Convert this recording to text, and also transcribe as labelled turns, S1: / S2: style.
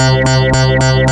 S1: Thank you.